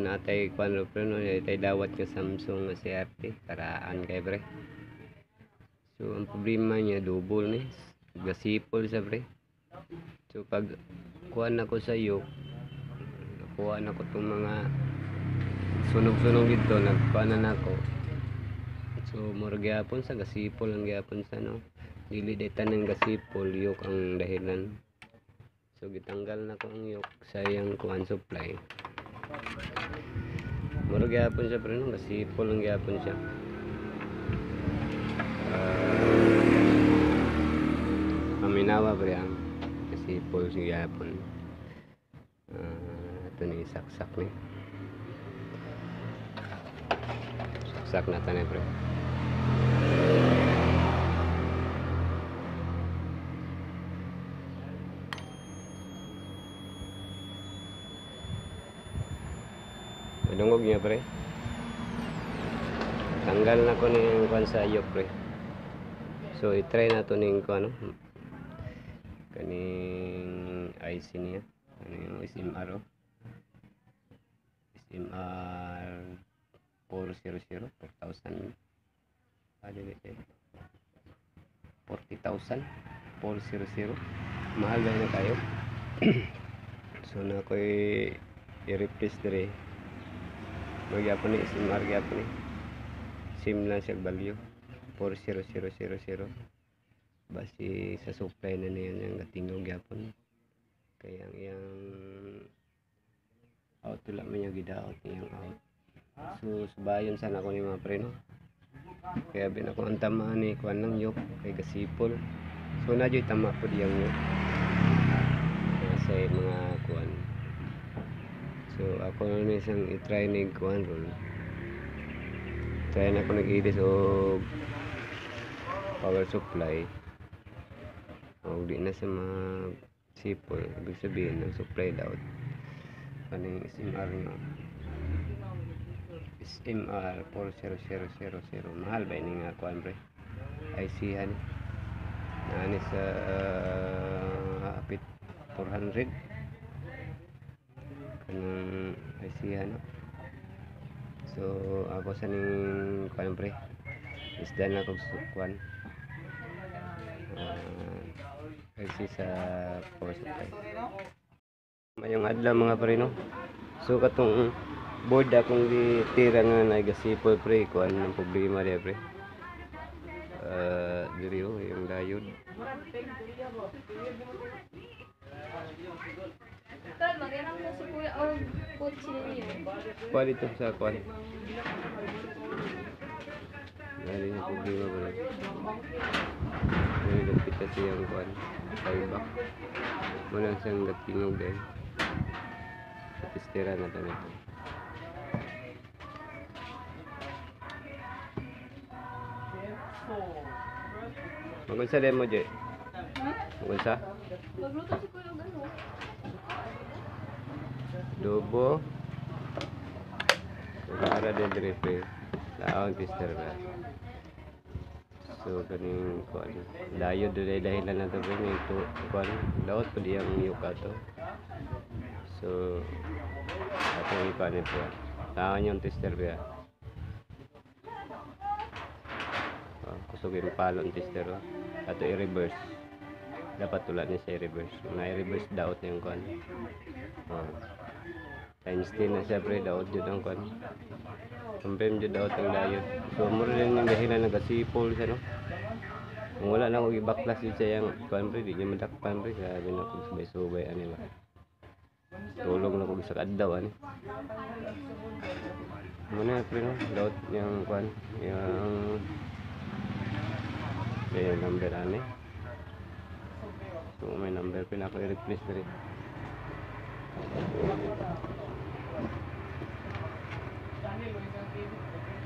natay kwan ro pre no? Tay dawat ka Samsung nga CRT karaan kay pre. So ang problema niya double ni. Gasipol sa pre. So pag kuan ako sa yok kuha na ko mga sunog-sunog dito nagkuha na nako so mura gyapon sa gasipol ang gyapon sa no? Dili day tanang gasipol yok ang dahilan. So gitanggal na ko ang yok sa iyang kuan supply mura gyapon siya pero no? Gasipol ang gyapon siya. Uh, aminawa pre ang gasipol siya gyapon. Ah, ito ni saksak ni. Saksak na tayo pre Madungog niya pre. Tanggal na ko yung kwan sa iyo pre. So i-try na to ning ko ano kaning IC niya. Ano yung SMR oh. SMR 400 4,000 ah eh 40,000 400 mahal na kayo so na ko'y i-replace dire magyapon ni SMR gyapon ni. Sim lang siya value. 40000 basi sa supply na niya yung gatingog gyapon. Kaya ang out wala man yung gidaot niyang out. So subayon sana ko ni mga pre no? Kaya bin ako ang tamaan ni kuan lang yok kay gasipol so na tama po diyang yok. Sa mga kuan so ako na isang i-try ni kuan ron try na ako nag-edit o power supply. O di na sa mga sipol ibig sabihin ng supply daw. Kaning SMR nga SMR 40000 mahal ba ini nga kuan pre IC han nani sa uh, apit 400 kanang IC ano? So ako sa ning kuan pre? Isda na kog su- kuan uh, IC sa power supply mayong adlaw mga pre no? So katong board akong gitira nga nagasipol pre kuan ang problema diya pre. Uh, diri oh yung diode Tol, magandang mo si Kuya o kotse ninyo. kuan dito sa kuan Dali yung problema pre Dali lapit kasi yung kuan Fireback Wala siyang gatingog din Sa tistera na nito Magunsa din mo, Jay? Magunsa? Magluto si Kuya gano. Dubo. Para din diri Laon tester ba. So kaning kuan. Dayo dili dahilan na to ni to kuan. Daot pa diyang yuka to. So ato yung kuan ito. Taon yung tester ba. Oh, kusugin palon tester. oh. Ato i-reverse. Dapat tulad ni sa i-reverse. Na i-reverse daot yung kuan. Oh. Times 10 na siya pre, daot yun ang kwan. Kumpem yun daot ang dayod. So, mura rin yung dahilan nagasipol siya, no? Kung wala na akong ibaklas yun siya yung kwan pre, di niya madakpan pre. Sabi na kung subay-subay, ano ba? Tulong na kung sa kaddaw, ano? Muna pre, no? Daot yung kwan, yung... Yung number, ano? So, may number, pinako i-replace pre.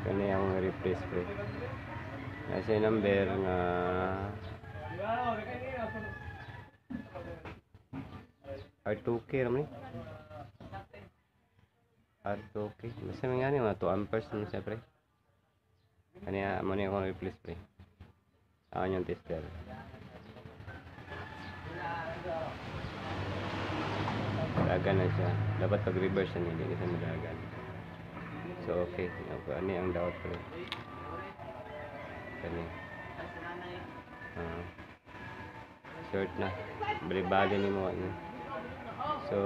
Kani ang replace pre. Kasi number nga R2K naman eh. R2K. Basta mga nga mga 2 amperes naman siya pre. Kanya mo niya akong replace pre. Ako yung tester. Dagan na siya. Dapat pag reverse na hindi kasi madagan. So okay, ani ang daot pre. Kani. Ah. short na. Bali-bali ni mo ano. So,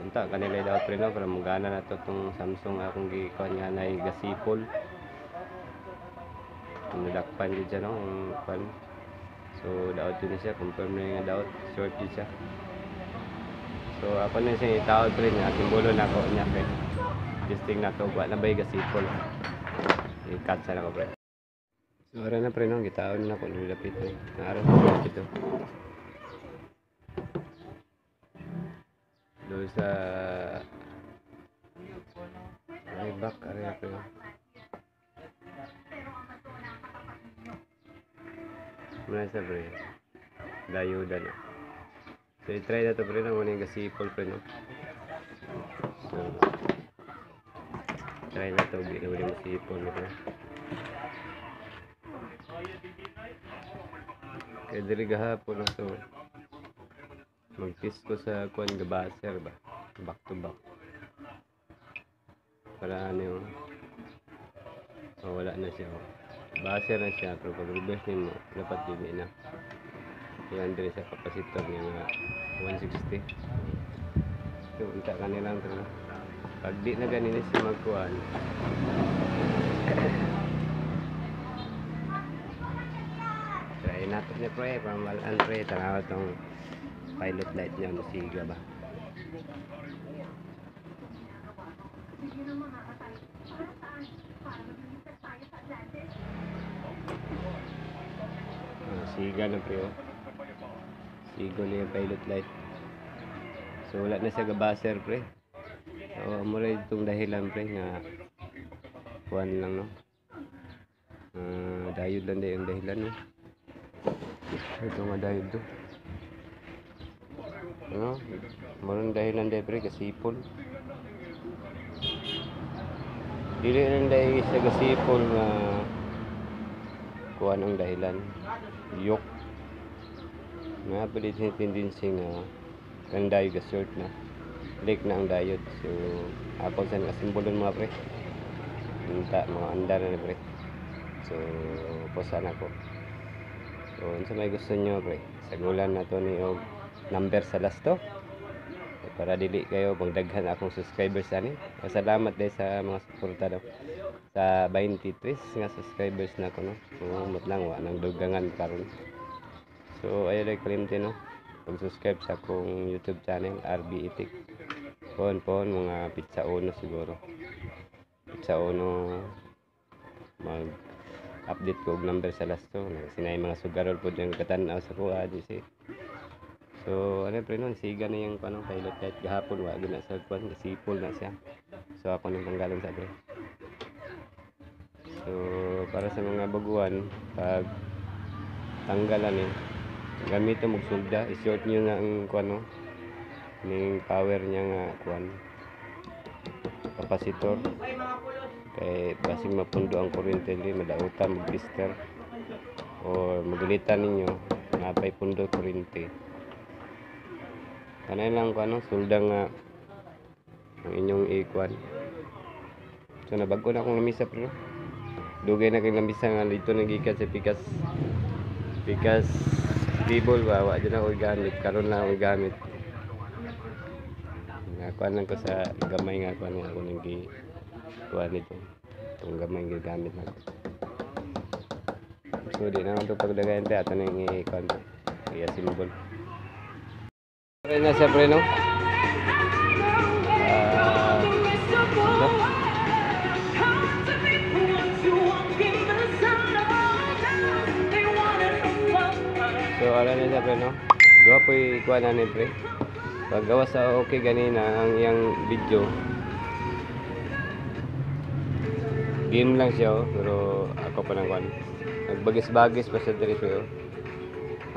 unta kanila daw pre no para mugana na to tong Samsung akong gikuan nga nay gasipol. Nilakpan siya no ang kuan. So, daot yun siya confirm na nga daot short yun siya. So, ako na siya itaod pre nga simbolo na ako niya pre. Disting na to wa na bay gasipol. I-cut sa na ko pre. So, ara na pre no gitaon na ko nilapit pre. Naara na ito. doon sa ay back area ko yun muna sa pre dayuda na so i-try na to pre na muna yung gasipol pre no so try na to di na muna yung gasipol pre kaya dili gahapon na to mag-kiss ko sa kuan gabaser ba back to back para ano yung oh, wala na siya oh. baser na siya pero pag reverse niyo mo dapat dili na yan din sa kapasitor niya nga 160 so unta ka nilang to pag di na ganini siya magkuhan. Try natin niya pre pamalaan pre tanaw tong pilot light niya musiga ba? Ah, siga na pre oh. Sigo na yung pilot light. So wala na sa gabaser pre. So rin itong dahilan pre nga kuhan lang no? Ah, dayod lang din yung dahilan no? Ito nga dayod to ano? Maroon dahilan dahil pre gasipol dili lang dahil sa gasipol nga kuha ng dahilan. Yok nga palit sa tendency nga ang dayo gasort na. Leak na ang dayod so ako sa kasimbolon mga pre. Minta, mga andar na pre. So posan ako. So unsa may gusto nyo pre? Sagulan na to ni og. Number sa last to. Para dili kayo magdaghan akong subscribers ani. Salamat dahil sa mga suporta daw. Sa 23 nga subscribers na ko no? So mut lang wa nang dugangan karon so ayo like kalimti no? Pag subscribe sa akong youtube channel RB Itik pon pon mga pizza uno siguro. Pizza uno mag update ko og number sa last to. Sinay mga sugarol po yung katanaw sa kuha di si. So, ano pre nun, siga na yung panong pilot kahit gahapon, wag na sa kwan, sipol na siya. So, ako nang panggalan sa pre. So, para sa mga baguhan, pag tanggalan eh, gamitin mo sulda, i-short nyo na ang kwan no, yung power niya nga kwan, kapasitor. Kay basing mapundo ang kuryente li, madautan, mag-blister, o magulitan ninyo, napay pundo kuryente. Kanay lang ko ano sulda nga ang inyong ikuan so nabago na akong lamisa pero dugay na kay lamisa nga dito nagikan sa pikas. Pikas table ba wa dyan ako gamit karon lang ako gamit nga kuan lang ko sa gamay nga kuan nga ako nang gi nito. Itong gamay nga gamit na ko so di na ako pagdagayan tayo ato nang i-kuan i-assemble Okay na siya pre no? Ah, So ano na pre no? Gawa po ikuha na ni pre. Pag gawa sa okay ganina ang iyang video. Game lang siya oh, pero ako pa nang kwan. Nagbagis-bagis pa sa diri pre oh.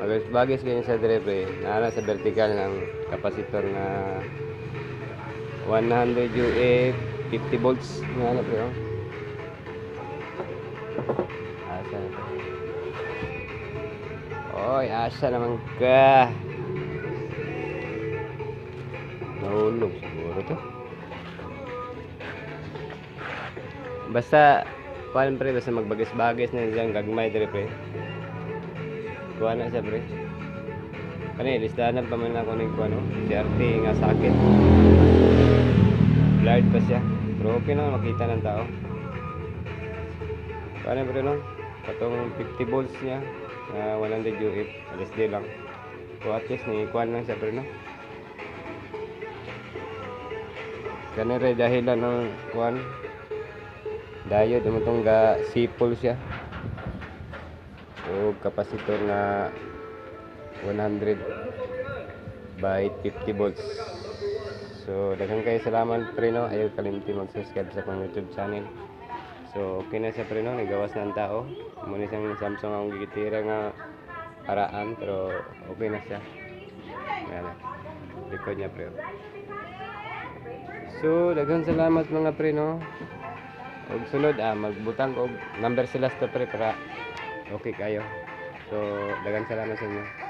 Magbagis kayo sa dire pre. Naara sa vertical ng kapasitor na 100 UA 50 volts nga ano pre oh. Oy, asa naman ka? Nahulog siguro to. Basta, kuhan pre, basta magbagas-bagas na dyan, gagmay dire pre. Kuha na siya pre. Kani, listahan pa man ako ng kuha no. Si Arte nga sakit. Blurred pa siya. Pero okay na, makita ng tao. Kuha na pre no. Katong 50 volts niya. Na 100 UF. Din lang. So at least ni kuha lang siya pre no. Kani rin dahilan ng kuhan. Diode mo itong ga sipol siya. O kapasitor na 100 by 50 volts. So, daghang kayo salamat pre no. Ayaw kalimti mag-subscribe sa akong YouTube channel. So, okay na siya pre no. Nagawas na tao. Muna siyang Samsung ang gigitira nga paraan. Pero okay na siya. Yan. Record niya pre. So, daghang salamat mga pre no. Og sunod ah magbutang og number sila sa pre para okay kayo. So, daghang salamat sa inyo.